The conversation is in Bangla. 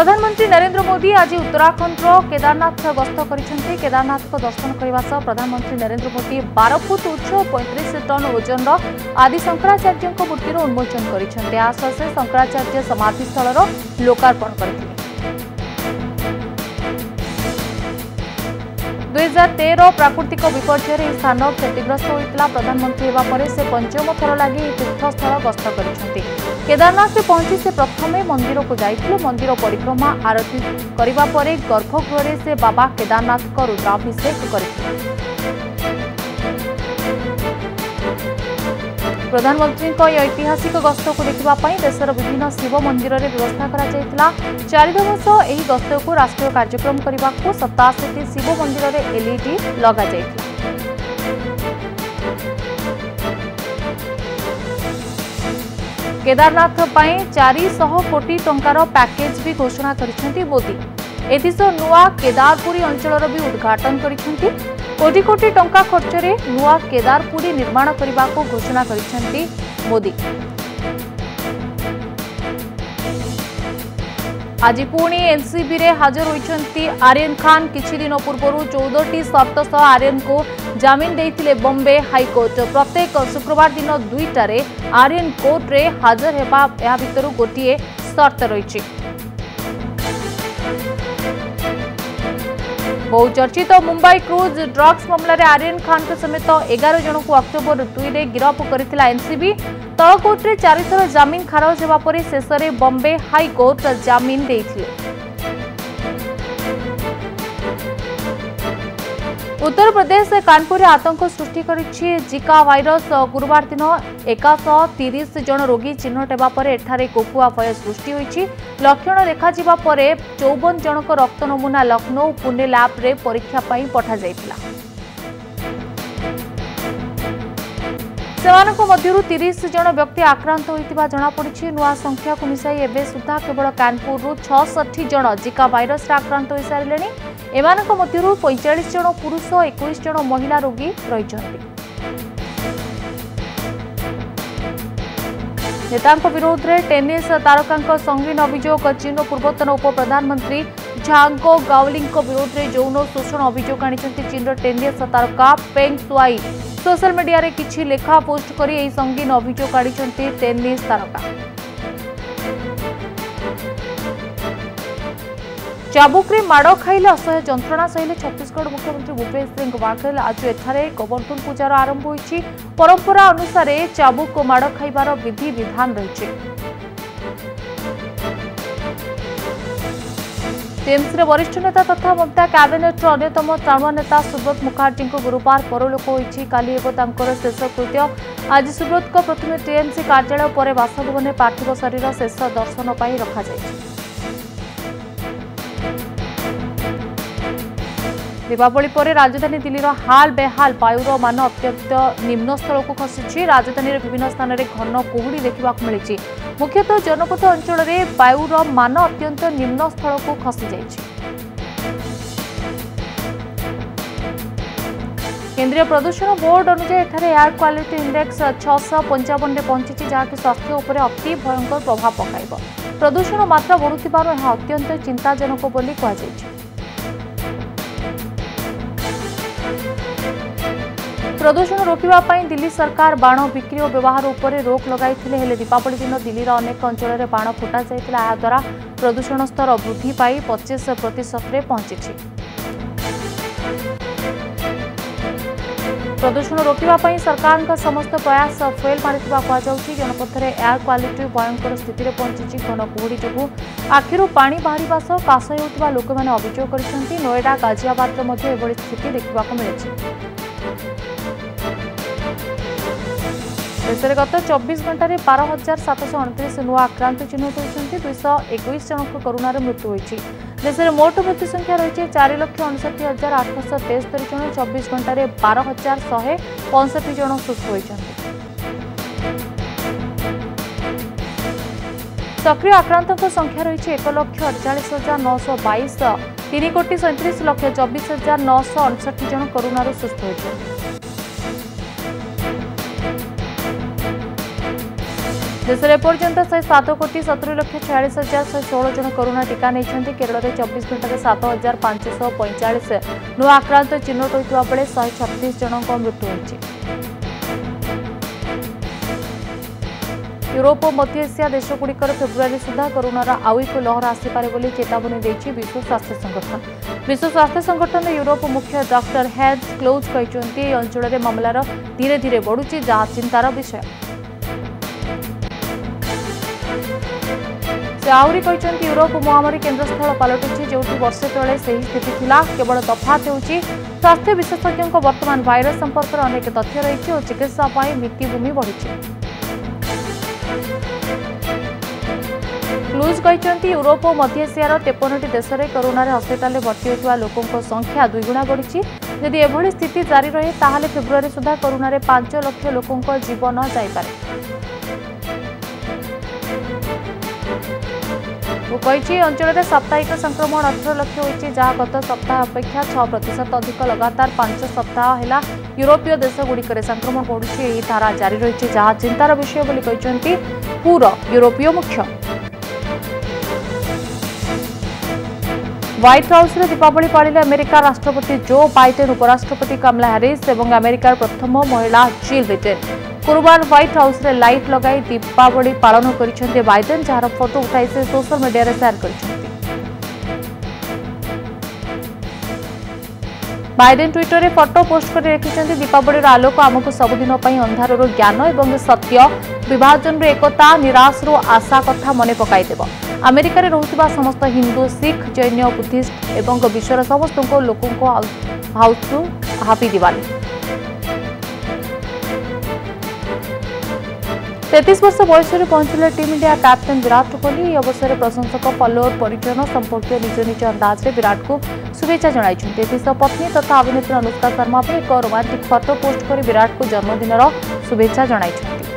प्रधानमन्त्री नरेन्द्र मोदी आज उत्तराखण्ड केदारनाथ गस्त गरिन्छ केदारनाथको दर्शन गरेकोस प्रधानमन्त्री नरेन्द्र मोदी बार फुट उच्च पैँतिस टन ओजन आदि शङ्कराचार्यको मूर्ति उन्मोचन उन्मोचन गरिसे शङ्कराचार्य लोकार्पण गरि ଦୁଇହଜାର ତେର ପ୍ରାକୃତିକ ବିପର୍ଯ୍ୟୟରେ ଏହି ସ୍ଥାନ କ୍ଷତିଗ୍ରସ୍ତ ହୋଇଥିଲା ପ୍ରଧାନମନ୍ତ୍ରୀ ହେବା ପରେ ସେ ପଞ୍ଚମ ଥର ଲାଗି ଏହି ତୀର୍ଥସ୍ଥଳ ଗସ୍ତ କରିଛନ୍ତି କେଦାରନାଥରେ ପହଞ୍ଚି ସେ ପ୍ରଥମେ ମନ୍ଦିରକୁ ଯାଇଥିଲେ ମନ୍ଦିର ପରିକ୍ରମା ଆରତୀ କରିବା ପରେ ଗର୍ଭଗୃହରେ ସେ ବାବା କେଦାରନାଥଙ୍କ ରୁଦ୍ରାଭିଷେକ କରିଥିଲେ ପ୍ରଧାନମନ୍ତ୍ରୀଙ୍କ ଏହି ଐତିହାସିକ ଗସ୍ତକୁ ଦେଖିବା ପାଇଁ ଦେଶର ବିଭିନ୍ନ ଶିବ ମନ୍ଦିରରେ ବ୍ୟବସ୍ଥା କରାଯାଇଥିଲା ଚାରିଧାମ ସହ ଏହି ଗସ୍ତକୁ ରାଷ୍ଟ୍ରୀୟ କାର୍ଯ୍ୟକ୍ରମ କରିବାକୁ ସତାଅଶୀଟି ଶିବ ମନ୍ଦିରରେ ଏଲ୍ଇଡି ଲଗାଯାଇଥିଲା কেদারনাথ পাই চারিশহ কোটি টঙ্কার প্যাকেজ বি ঘোষণা করেছেন মোদি এসহ নূয়া কেদারপুরী অঞ্চলর বি উদ্ঘাটন করেছেন কোটি কোটি টঙ্কা খরচরে নূয়া কেদারপুরী নির্মাণ করা ঘোষণা করেছেন মোদি আজি পুঁ এনসিবিরে হাজর হয়েছেন আর্যন খান কিছুদিন পূর্বর চৌদটি সর্ত সহ আর্যনকু জামিন দিয়ে বম্বে হাইকোর্ট প্রত্যেক শুক্রবার দিন দুইটার আর্যন কোর্টরে হাজর হওয়া ভিতর গোটিয়ে সর্ত রয়েছে ବହୁଚର୍ଚ୍ଚିତ ମୁମ୍ବାଇ କ୍ରୁଜ୍ ଡ୍ରଗ୍ସ ମାମଲାରେ ଆରିୟନ୍ ଖାନ୍ଙ୍କ ସମେତ ଏଗାର ଜଣଙ୍କୁ ଅକ୍ଟୋବର ଦୁଇରେ ଗିରଫ କରିଥିଲା ଏନ୍ସିବି ତଳକୋର୍ଟରେ ଚାରିଥର ଜାମିନ ଖାରଜ ହେବା ପରେ ଶେଷରେ ବମ୍ବେ ହାଇକୋର୍ଟ ଜାମିନ ଦେଇଥିଲେ ଉତ୍ତରପ୍ରଦେଶ କାନପୁରରେ ଆତଙ୍କ ସୃଷ୍ଟି କରିଛି ଜିକା ଭାଇରସ ଗୁରୁବାର ଦିନ ଏକାଶହ ତିରିଶ ଜଣ ରୋଗୀ ଚିହ୍ନଟ ହେବା ପରେ ଏଠାରେ କୋକୁଆ ଭୟ ସୃଷ୍ଟି ହୋଇଛି ଲକ୍ଷଣ ଦେଖାଯିବା ପରେ ଚଉବନ ଜଣଙ୍କ ରକ୍ତ ନମୁନା ଲକ୍ଷ୍ନୌ ପୁନେ ଲ୍ୟାବ୍ରେ ପରୀକ୍ଷା ପାଇଁ ପଠାଯାଇଥିଲା ସେମାନଙ୍କ ମଧ୍ୟରୁ ତିରିଶ ଜଣ ବ୍ୟକ୍ତି ଆକ୍ରାନ୍ତ ହୋଇଥିବା ଜଣାପଡ଼ିଛି ନୂଆ ସଂଖ୍ୟାକୁ ମିଶାଇ ଏବେ ସୁଦ୍ଧା କେବଳ କାନପୁରରୁ ଛଅଷଠି ଜଣ ଜିକା ଭାଇରସରେ ଆକ୍ରାନ୍ତ ହୋଇସାରିଲେଣି ଏମାନଙ୍କ ମଧ୍ୟରୁ ପଇଁଚାଳିଶ ଜଣ ପୁରୁଷ ଏକୋଇଶ ଜଣ ମହିଳା ରୋଗୀ ରହିଛନ୍ତି ନେତାଙ୍କ ବିରୋଧରେ ଟେନିସ୍ ତାରକାଙ୍କ ସଙ୍ଗୀନ ଅଭିଯୋଗ ଚୀନର ପୂର୍ବତନ ଉପପ୍ରଧାନମନ୍ତ୍ରୀ ଝାଙ୍ଗ ଗାଉଲିଙ୍କ ବିରୋଧରେ ଯୌନ ଶୋଷଣ ଅଭିଯୋଗ ଆଣିଛନ୍ତି ଚୀନର ଟେନିସ୍ ତାରକା ପେଙ୍ଗ ସୁଆଇ ସୋସିଆଲ ମିଡିଆରେ କିଛି ଲେଖା ପୋଷ୍ଟ କରି ଏହି ସଙ୍ଗୀନ ଅଭିଯୋଗ ଆଣିଛନ୍ତି ଟେନିସ୍ ତାରକା ଚାବୁକରେ ମାଡ଼ ଖାଇଲେ ଅସହ୍ୟ ଯନ୍ତ୍ରଣା ସହିଲେ ଛତିଶଗଡ଼ ମୁଖ୍ୟମନ୍ତ୍ରୀ ଭୂପେଶ ସିଂହ ବାଘେଲ ଆଜି ଏଠାରେ ଗୋବର୍ଦ୍ଧନ ପୂଜାର ଆରମ୍ଭ ହୋଇଛି ପରମ୍ପରା ଅନୁସାରେ ଚାବୁକ ଓ ମାଡ଼ ଖାଇବାର ବିଧିବିଧାନ ରହିଛି ଟିଏମ୍ସିରେ ବରିଷ୍ଠ ନେତା ତଥା ମଧ୍ୟ କ୍ୟାବିନେଟ୍ର ଅନ୍ୟତମ ଟାଣୁଆ ନେତା ସୁବ୍ରତ ମୁଖାର୍ଜୀଙ୍କୁ ଗୁରୁବାର ପରଲୋକ ହୋଇଛି କାଲି ହେବ ତାଙ୍କର ଶେଷ କୃତ୍ୟ ଆଜି ସୁବ୍ରତଙ୍କ ପ୍ରଥମେ ଟିଏମ୍ସି କାର୍ଯ୍ୟାଳୟ ପରେ ବାସଭବନରେ ପାର୍ଥିବ ଶରୀର ଶେଷ ଦର୍ଶନ ପାଇଁ ରଖାଯାଇଛି ଦୀପାବଳି ପରେ ରାଜଧାନୀ ଦିଲ୍ଲୀର ହାଲ ବେହାଲ ବାୟୁର ମାନ ଅତ୍ୟନ୍ତ ନିମ୍ନସ୍ତରକୁ ଖସିଛି ରାଜଧାନୀର ବିଭିନ୍ନ ସ୍ଥାନରେ ଘନ କୁହୁଡ଼ି ଦେଖିବାକୁ ମିଳିଛି ମୁଖ୍ୟତଃ ଜନପଥ ଅଞ୍ଚଳରେ ବାୟୁର ମାନ ଅତ୍ୟନ୍ତ ନିମ୍ନ ସ୍ଥଳକୁ ଖସିଯାଇଛି କେନ୍ଦ୍ରୀୟ ପ୍ରଦୂଷଣ ବୋର୍ଡ ଅନୁଯାୟୀ ଏଠାରେ ଏୟାର କ୍ୱାଲିଟି ଇଣ୍ଡେକ୍ସ ଛଅଶହ ପଞ୍ଚାବନରେ ପହଞ୍ଚିଛି ଯାହାକି ସ୍ୱାସ୍ଥ୍ୟ ଉପରେ ଅତି ଭୟଙ୍କର ପ୍ରଭାବ ପକାଇବ ପ୍ରଦୂଷଣ ମାତ୍ରା ବଢ଼ୁଥିବାରୁ ଏହା ଅତ୍ୟନ୍ତ ଚିନ୍ତାଜନକ ବୋଲି କୁହାଯାଇଛି ପ୍ରଦୂଷଣ ରୋକିବା ପାଇଁ ଦିଲ୍ଲୀ ସରକାର ବାଣ ବିକ୍ରି ଓ ବ୍ୟବହାର ଉପରେ ରୋକ ଲଗାଇଥିଲେ ହେଲେ ଦୀପାବଳି ଦିନ ଦିଲ୍ଲୀର ଅନେକ ଅଞ୍ଚଳରେ ବାଣ ଫୁଟାଯାଇଥିଲା ଏହାଦ୍ୱାରା ପ୍ରଦୂଷଣ ସ୍ତର ବୃଦ୍ଧି ପାଇ ପଚିଶ ପ୍ରତିଶତରେ ପହଞ୍ଚିଛି ପ୍ରଦୂଷଣ ରୋକିବା ପାଇଁ ସରକାରଙ୍କ ସମସ୍ତ ପ୍ରୟାସ ଫେଲ୍ ମାରିଥିବା କୁହାଯାଉଛି ଜନପଥରେ ଏୟାର କ୍ୱାଲିଟି ଭୟଙ୍କର ସ୍ଥିତିରେ ପହଞ୍ଚିଛି ଘନ କୁହୁଡ଼ି ଯୋଗୁଁ ଆଖିରୁ ପାଣି ବାହାରିବା ସହ କାଶ ହେଉଥିବା ଲୋକମାନେ ଅଭିଯୋଗ କରିଛନ୍ତି ନୋଏଡା ଗାଜିଆବାଦରେ ମଧ୍ୟ ଏଭଳି ସ୍ଥିତି ଦେଖିବାକୁ ମିଳିଛି দেশের গত চব্বিশ ঘণ্টার বার হাজার সাতশ অণত্রিশ নূয়া আক্রান্ত চিহ্নট হয়েছেন দুইশ একুশ জনক করোনার মৃত্যু হয়েছে দেশের মোট মৃত্যু সংখ্যা রয়েছে চারি লক্ষ অনষাঠি হাজার আটশো তেস্তরি জন চব্বিশ ঘণ্টার বার হাজার শহে পঁয়ষঠি জন সুস্থ হয়েছেন সক্রিয় আক্রান্তক সংখ্যা রয়েছে এক লক্ষ অড়চাশ হাজার নশ বাইশ তিন কোটি সৈত্রিশ লক্ষ চব্বিশ হাজার নশ অনষাঠি জন করোনার সুস্থ হয়েছেন দেশের এপর্যন্ত শহে সাত কোটি সতের লক্ষ ছয়াশ হাজার শহে ষোল জন করোনা টিকা নিয়েছেন কেরলের চব্বিশ ঘণ্টায় সাত হাজার পাঁচশ পঁয়চাশ নূয়া আক্রান্ত চিহ্নট হওয়া বেড়ে শহে ছত্রিশ জনক মৃত্যু হয়েছে ইউরোপ ও মধ্য এসিয়া দেশগুড়িকর ফেব্রুয়ারি সুদ্ধা করোনার আউ এক লহর আসিপারে বলে চেতাবনী দিয়েছে বিশ্ব স্বাস্থ্য সংগঠন বিশ্ব স্বাস্থ্য সংগঠন ইউরোপ মুখ্য ডক্টর হেজ ক্লোজ কিন্তু এই অঞ্চলের মামলার ধীরে ধীরে বড়ুছে যা চিন্তার বিষয় ଆହୁରି କହିଛନ୍ତି ୟୁରୋପ ମହାମାରୀ କେନ୍ଦ୍ରସ୍ଥଳ ପାଲଟିଛି ଯେଉଁଠି ବର୍ଷେ ତଳେ ସେହି ସ୍ଥିତି ଥିଲା କେବଳ ତଫାତ ହେଉଛି ସ୍ୱାସ୍ଥ୍ୟ ବିଶେଷଜ୍ଞଙ୍କ ବର୍ତ୍ତମାନ ଭାଇରସ ସମ୍ପର୍କରେ ଅନେକ ତଥ୍ୟ ରହିଛି ଓ ଚିକିତ୍ସା ପାଇଁ ଭିତ୍ତିଭୂମି ବଢ଼ିଛି କ୍ଲୁଜ୍ କହିଛନ୍ତି ୟୁରୋପ ଓ ମଧ୍ୟ ଏସିଆର ତେପନଟି ଦେଶରେ କରୋନାରେ ହସ୍ପିଟାଲରେ ଭର୍ତ୍ତି ହୋଇଥିବା ଲୋକଙ୍କ ସଂଖ୍ୟା ଦୁଇଗୁଣା ବଢ଼ିଛି ଯଦି ଏଭଳି ସ୍ଥିତି ଜାରି ରହେ ତାହେଲେ ଫେବୃଆରୀ ସୁଦ୍ଧା କରୋନାରେ ପାଞ୍ଚ ଲକ୍ଷ ଲୋକଙ୍କ ଜୀବନ ଯାଇପାରେ ମୁଁ କହିଛି ଏ ଅଞ୍ଚଳରେ ସାପ୍ତାହିକ ସଂକ୍ରମଣ ଅଠର ଲକ୍ଷ ହୋଇଛି ଯାହା ଗତ ସପ୍ତାହ ଅପେକ୍ଷା ଛଅ ପ୍ରତିଶତ ଅଧିକ ଲଗାତାର ପାଞ୍ଚ ସପ୍ତାହ ହେଲା ୟୁରୋପୀୟ ଦେଶଗୁଡ଼ିକରେ ସଂକ୍ରମଣ ବଢ଼ୁଛି ଏହି ଧାରା ଜାରି ରହିଛି ଯାହା ଚିନ୍ତାର ବିଷୟ ବୋଲି କହିଛନ୍ତି ପୁର ୟୁରୋପୀୟ ମୁଖ୍ୟ হোয়াইট হাউসে দীপাবলি পাড়লে আমেরিকা রাষ্ট্রপতি জো বাইডেন উপরাষ্ট্রপতি কামলা হ্যারিস এবং আমেরিকার প্রথম মহিলা জিল বিডেন ગુરુવાર વ્હાઇટ હાઉસને લાઇટ લગાઈ દીપાવળી પાળન કરી બાઇડેન જાર ફોટો ઉઠાઇ સે સોશિયાલ મીડિયા સેયાર કરી বাইডেন টুইটরে ফটো পোস্ট করে রেখেছেন দীপাবলির আলোক আমি সবুদিন অন্ধারর জ্ঞান এবং সত্য বিভাজন একতা নিরাশর আশা কথা মনে পকাই দেব আমেরিকার রুবা সমস্ত হিন্দু শিখ জৈন বুদ্ধিষ্ট এবং বিশ্বর সমস্ত লোক হাউস টু হাপি দিওয়ালি তেত্রিশ বর্ষ বয়সরে পৌঁছলে team India captain Virat Kohli ଏହି ଅବସରରେ ପ୍ରଶଂସକ ଫଲୋଅର୍ ପରିଜନ ସମ୍ପର୍କୀୟ ନିଜ ନିଜ ଅନ୍ଦାଜରେ ବିରାଟଙ୍କୁ ଶୁଭେଚ୍ଛା ଜଣାଇଛନ୍ତି ଏଥିସହ ପତ୍ନୀ ତଥା ଅଭିନେତ୍ରୀ ଅନୁଷ୍କା ଶର୍ମା ପାଇଁ ଏକ ରୋମାଣ୍ଟିକ୍ ଫଟୋ ପୋଷ୍ଟ କରି ବିରାଟଙ୍କୁ ଜନ୍ମଦିନର ଶୁଭେଚ୍ଛା ଜଣାଇଛନ୍ତି